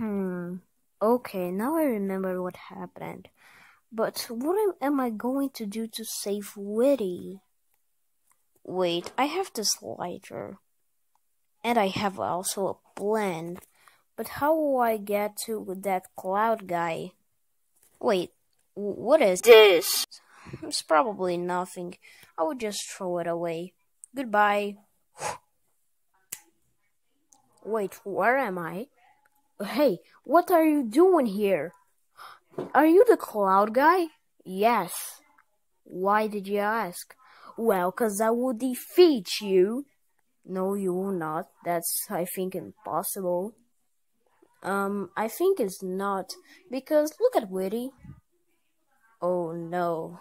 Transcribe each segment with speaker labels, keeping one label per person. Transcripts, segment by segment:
Speaker 1: Hmm. Okay, now I remember what happened. But what am I going to do to save Witty? Wait, I have this lighter. And I have also a plan. But how will I get to that cloud guy? Wait, what is this? It's probably nothing. I will just throw it away. Goodbye. Wait, where am I? Hey, what are you doing here? Are you the cloud guy? Yes. Why did you ask? Well, 'cause I will defeat you. No, you will not. That's, I think, impossible. Um, I think it's not. Because look at Witty. Oh no.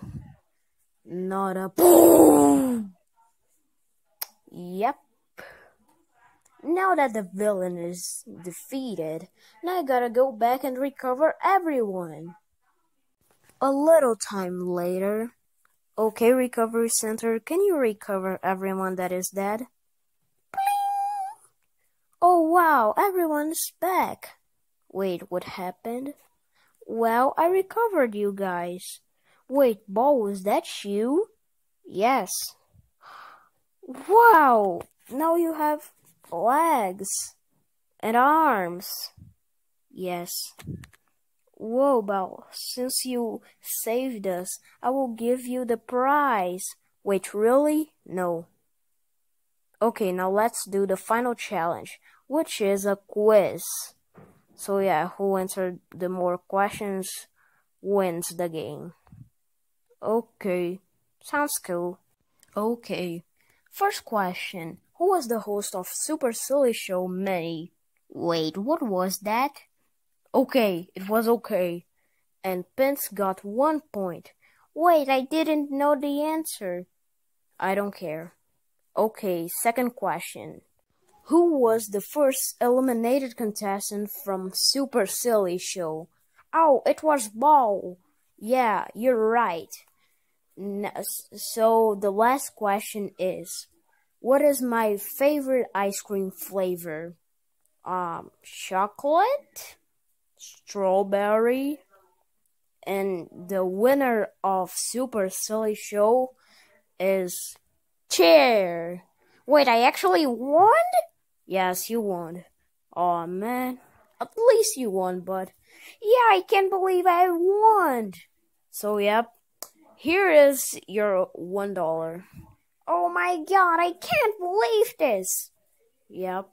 Speaker 1: Not a boom! Yep. Now that the villain is defeated, now I gotta go back and recover everyone. A little time later. Okay, recovery center, can you recover everyone that is dead? Bling! Oh wow, everyone's back. Wait, what happened? Well, I recovered you guys. Wait, Ball, is that you? Yes. Wow, now you have legs and arms. Yes. Whoa, Bell, since you saved us, I will give you the prize. Wait, really? No. Okay, now let's do the final challenge, which is a quiz. So yeah, who answered the more questions wins the game. Okay, sounds cool. Okay, first question. Who was the host of Super Silly Show Many? Wait, what was that? Okay, it was okay. And Pence got one point. Wait, I didn't know the answer. I don't care. Okay, second question. Who was the first eliminated contestant from Super Silly Show? Oh, it was Ball. Yeah, you're right. So the last question is what is my favorite ice cream flavor? Um, chocolate, strawberry, and the winner of Super Silly Show is Chair. Wait, I actually won? Yes, you won. oh, man. At least you won, but yeah, I can't believe I won. So, yep. Here is your one dollar. Oh my god, I can't believe this! Yep.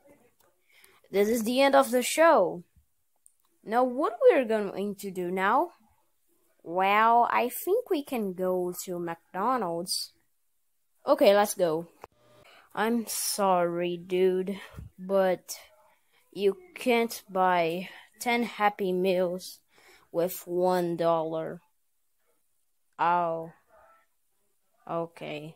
Speaker 1: This is the end of the show. Now, what we're going to do now? Well, I think we can go to McDonald's. Okay, let's go. I'm sorry, dude, but you can't buy 10 Happy Meals with $1. Oh. Okay.